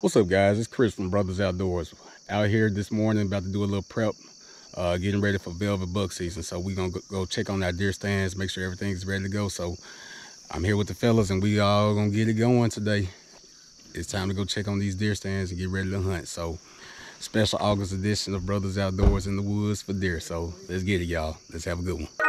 What's up guys? It's Chris from Brotherz Outdoorz. Out here this morning about to do a little prep, uh, getting ready for velvet buck season. So we gonna go check on our deer stands, make sure everything's ready to go. So I'm here with the fellas and we all gonna get it going today. It's time to go check on these deer stands and get ready to hunt. So special August edition of Brotherz Outdoorz in the woods for deer. So let's get it y'all. Let's have a good one.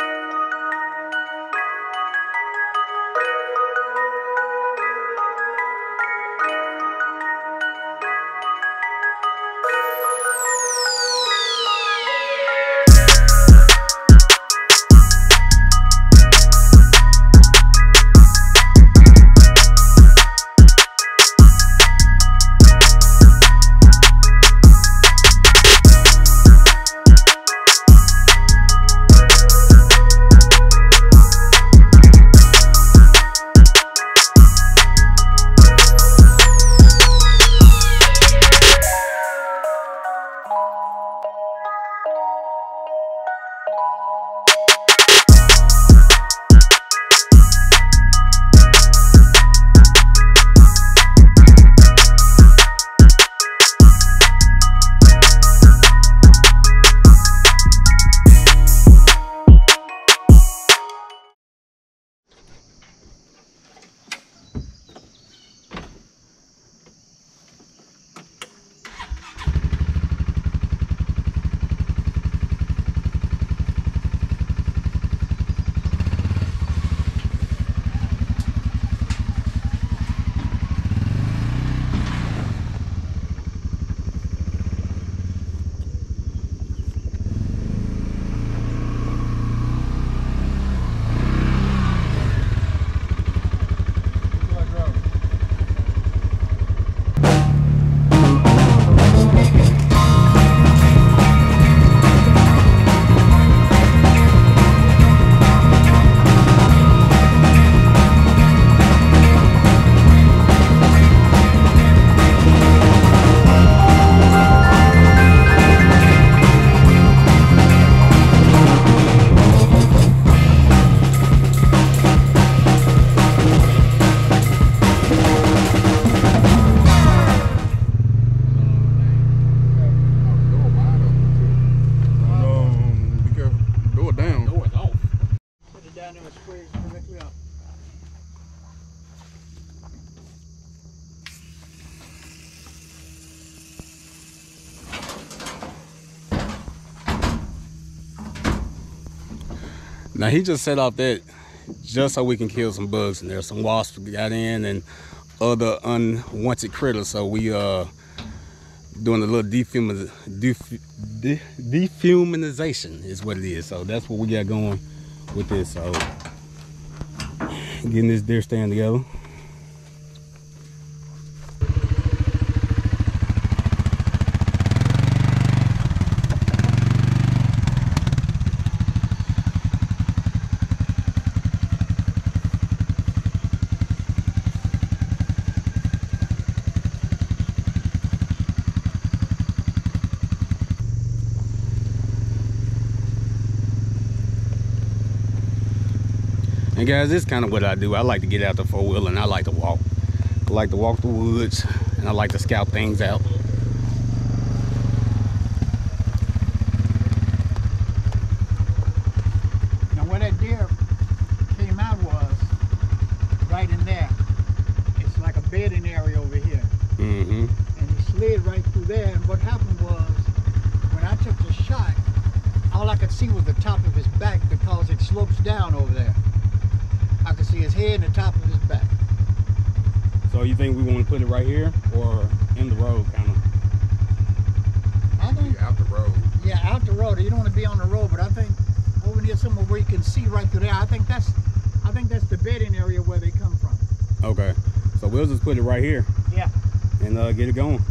Now he just set off that just so we can kill some bugs in there. Some wasps got in and other unwanted critters. So we uh doing a little defumin def, de, defuminization is what it is. So that's what we got going with this. So getting this deer stand together. And guys, this is kind of what I do. I like to get out the four wheel and I like to walk. I like to walk the woods and I like to scout things out. Now where that deer came out was right in there. It's like a bedding area over here. Mm-hmm. And he slid right through there. And what happened was when I took the shot, all I could see was the top of his back because it slopes down over there. I could see his head and the top of his back. So you think we want to put it right here or in the road kind of? I think Out the road. yeah, out the road. You don't want to be on the road, but I think over near somewhere where you can see right through there. I think that's I think that's the bedding area where they come from. Okay. So we'll just put it right here Yeah. and uh, get it going.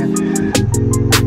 Yeah.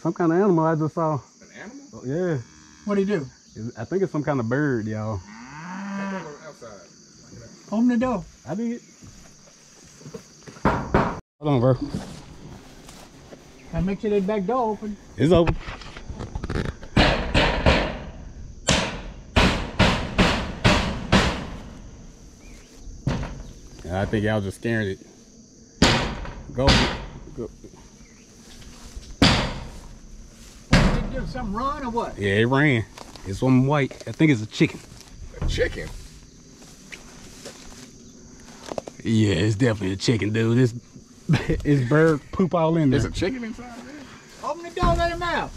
Some kind of animal I just saw. An animal? Oh, yeah. What do you do? I think it's some kind of bird, y'all. Take it on the outside. Open the door. I did. Hold on, bro. And make sure that back door open. It's open. I think y'all just scaring it. Go. go. What did? Something wrong or what? Yeah, it ran. It's one white. I think it's a chicken. A chicken. Yeah, it's definitely a chicken, dude. It's it's bird poop all in there. There's there. a chicken inside there? Open the door, let him out.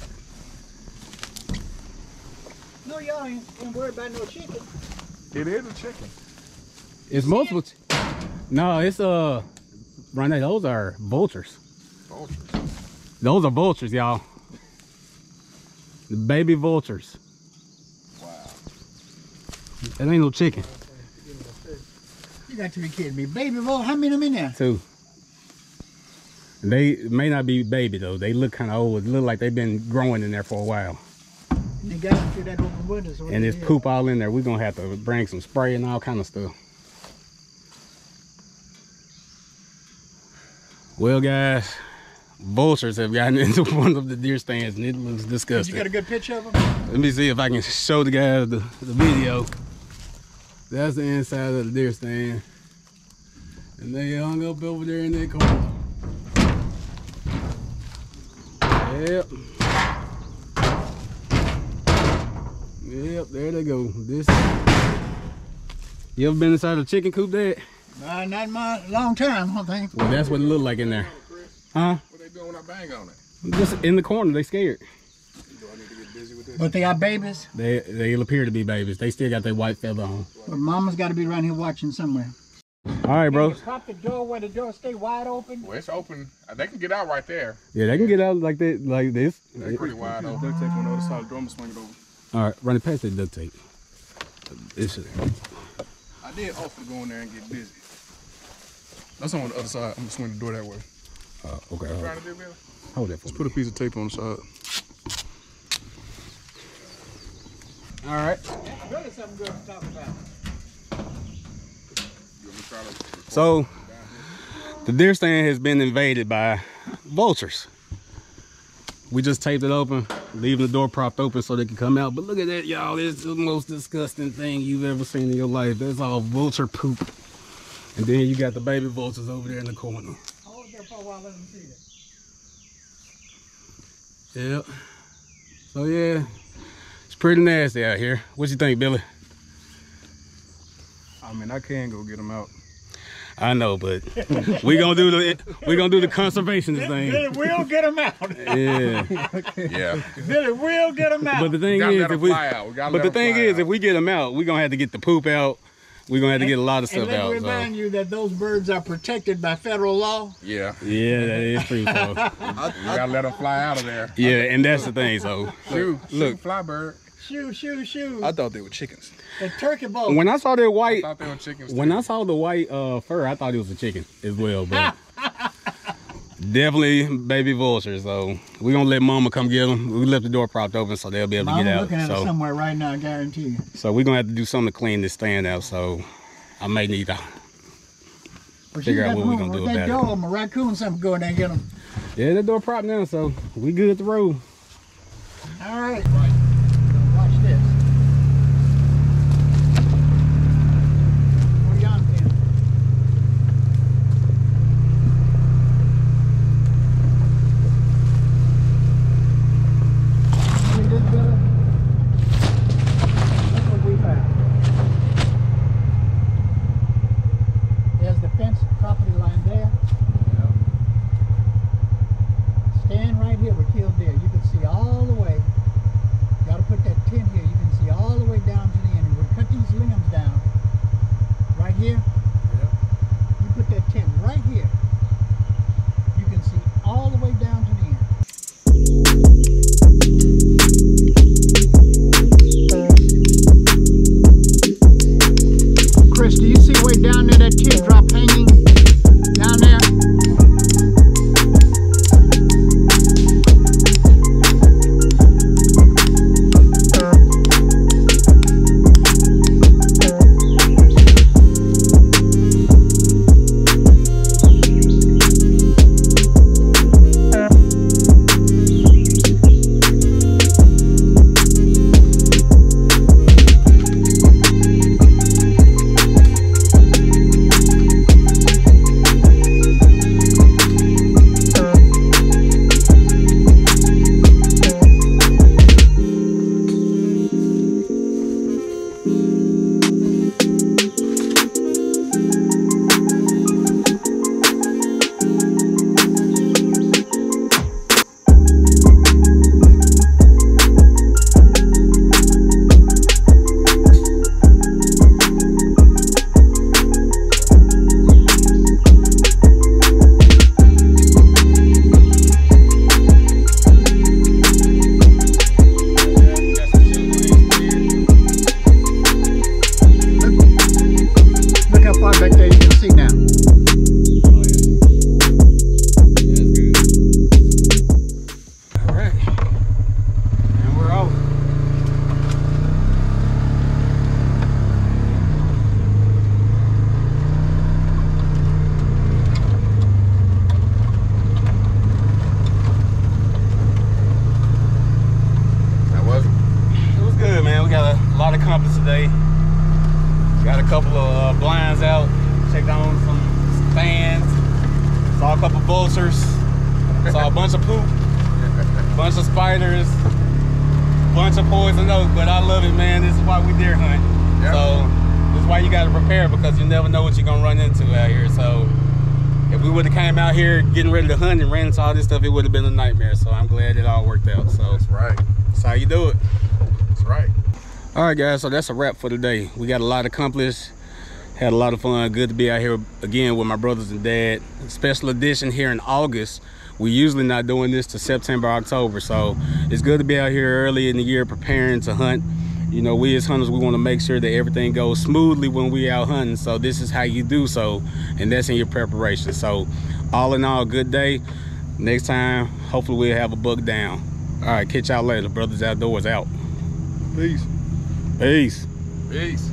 No, y'all ain't, ain't worried about no chicken. It is a chicken. It's multiple. ch- No, it's uh, Ronnie. Those are vultures. Vultures. Those are vultures, y'all. The baby vultures. Wow. That ain't no chicken. You got to be kidding me. Baby boy, how many of them in there? Too. They may not be baby though. They look kind of old. It look like they've been growing in there for a while. And they got through that open window. So And there's poop all in there. We're gonna have to bring some spray and all kind of stuff. Well, guys, vultures have gotten into one of the deer stands, and it looks disgusting. You got a good picture of them? Let me see if I can show the guys the, the video. That's the inside of the deer stand. And they hung up over there in that corner. Yep. Yep, there they go. This. You ever been inside a chicken coop, Dad? Uh, not in my long time, I think. Well, that's what it looked like in there. Huh? What they doing when I bang on it? Just in the corner, they scared. Do I need to get busy with this? But they got babies. They they appear to be babies. They still got their white feather on. But mama's got to be around here watching somewhere. All right, bro. You Prop the door where the door stay wide open. Well, it's open. Uh, They can get out right there. Yeah, they can get out like that, like this. They're pretty wide open. Duct tape on the other side of the door, I'm gonna swing it over. All right, run it past that duct tape. This I did offer to go in there and get busy. That's on the other side. I'm gonna swing the door that way. Uh, okay, hold, Trying to do, Billy? hold that for Let's me. put a piece of tape on the side. All right. That's really something good to talk about. You want me to try to So, the deer stand has been invaded by vultures. We just taped it open, leaving the door propped open so they can come out. But look at that, y'all. It's the most disgusting thing you've ever seen in your life. That's all vulture poop. And then you got the baby vultures over there in the corner. Hold there while, let them see it. Yep. So yeah, it's pretty nasty out here. What you think, Billy? I mean, I can go get them out. I know, but we gonna do the we gonna do the conservationist thing. Billy thing. will get them out. Yeah. Yeah. Billy will get them out. But the thing is, if we. We but let the 'em thing is, out. if we get them out, we gonna have to get the poop out. We gonna have to get a lot of and stuff let me out. remind So. you that those birds are protected by federal law. Yeah. Yeah, that is true. So. We gotta let them fly out of there. yeah, and that's the thing. So Shoot, look. shoot, fly bird. Shoo, shoo, shoo. I thought they were chickens. the turkey bowl. when I saw that white, Thought they were chickens. when too. I saw the white uh, fur, I thought it was a chicken as well, but definitely baby vultures. So we gonna let Mama come get them. We left the door propped open, so they'll be able to get out. looking at it So, somewhere right now, I guarantee you. so we're gonna have to do something to clean this stand out. So I may need to. But Figure out what we room gonna do that about it. a raccoon something go in there and get them. Yeah, that door propped now, so we good to roll. All right. сьогодні. Bunch of poop. Bunch of spiders. Bunch of poison oak. But I love it, man. This is why we deer hunt. Yep. So this is why you got to prepare because you never know what you're gonna run into out here. So if we would have came out here getting ready to hunt and ran into all this stuff, it would have been a nightmare. So I'm glad it all worked out. So That's right. that's how you do it. That's right. All right, guys. So that's a wrap for today. We got a lot accomplished. Had a lot of fun. Good to be out here again with my brothers and dad. Special edition here in August. We usually not doing this to September, October. So it's good to be out here early in the year preparing to hunt. You know, we as hunters, we want to make sure that everything goes smoothly when we out hunting. So this is how you do so, and that's in your preparation. So all in all, good day. Next time, hopefully we'll have a buck down. All right, catch y'all later. Brotherz Outdoorz out. Peace. Peace. Peace.